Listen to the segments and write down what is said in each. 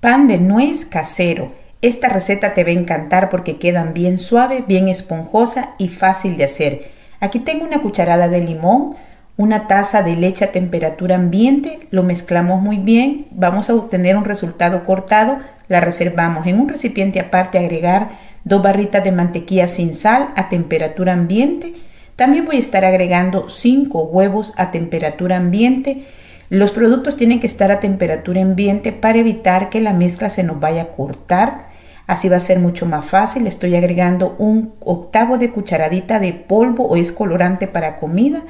Pan de nuez casero. Esta receta te va a encantar porque quedan bien suave, bien esponjosa y fácil de hacer. Aquí tengo una cucharada de limón, una taza de leche a temperatura ambiente, lo mezclamos muy bien, vamos a obtener un resultado cortado, la reservamos en un recipiente aparte, agregar dos barritas de mantequilla sin sal a temperatura ambiente. También voy a estar agregando cinco huevos a temperatura ambiente los productos tienen que estar a temperatura ambiente para evitar que la mezcla se nos vaya a cortar. Así va a ser mucho más fácil. Estoy agregando un octavo de cucharadita de polvo o es colorante para comida.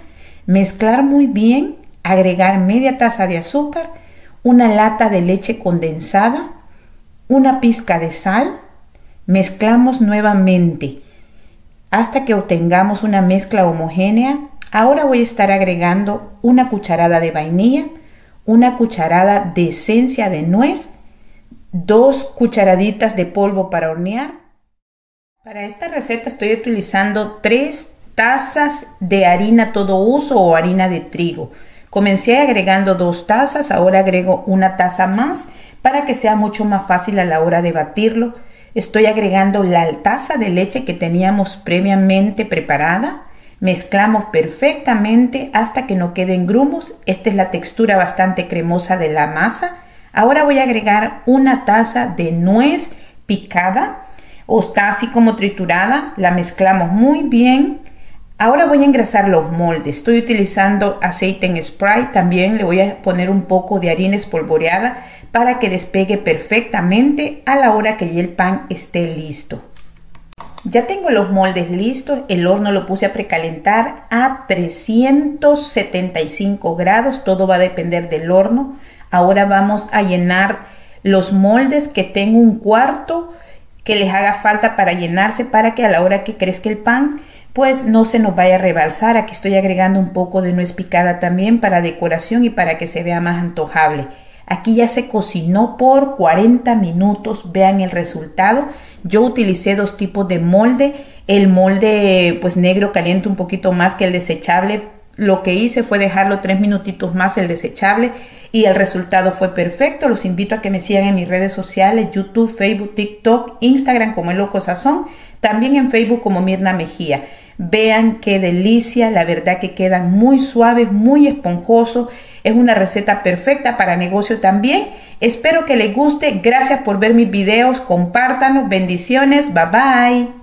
Mezclar muy bien. Agregar media taza de azúcar. Una lata de leche condensada. Una pizca de sal. Mezclamos nuevamente hasta que obtengamos una mezcla homogénea Ahora voy a estar agregando una cucharada de vainilla, una cucharada de esencia de nuez, dos cucharaditas de polvo para hornear. Para esta receta estoy utilizando tres tazas de harina todo uso o harina de trigo. Comencé agregando dos tazas, ahora agrego una taza más para que sea mucho más fácil a la hora de batirlo. Estoy agregando la taza de leche que teníamos previamente preparada Mezclamos perfectamente hasta que no queden grumos. Esta es la textura bastante cremosa de la masa. Ahora voy a agregar una taza de nuez picada o está así como triturada. La mezclamos muy bien. Ahora voy a engrasar los moldes. Estoy utilizando aceite en spray. También le voy a poner un poco de harina espolvoreada para que despegue perfectamente a la hora que el pan esté listo. Ya tengo los moldes listos, el horno lo puse a precalentar a 375 grados, todo va a depender del horno. Ahora vamos a llenar los moldes que tengo un cuarto que les haga falta para llenarse para que a la hora que crezca el pan pues no se nos vaya a rebalsar. Aquí estoy agregando un poco de nuez picada también para decoración y para que se vea más antojable. Aquí ya se cocinó por 40 minutos. Vean el resultado. Yo utilicé dos tipos de molde. El molde pues negro caliente un poquito más que el desechable. Lo que hice fue dejarlo tres minutitos más el desechable y el resultado fue perfecto. Los invito a que me sigan en mis redes sociales, YouTube, Facebook, TikTok, Instagram como El Loco Sazón, también en Facebook como Mirna Mejía. Vean qué delicia, la verdad que quedan muy suaves, muy esponjosos. Es una receta perfecta para negocio también. Espero que les guste. Gracias por ver mis videos. Compártanos. Bendiciones. Bye bye.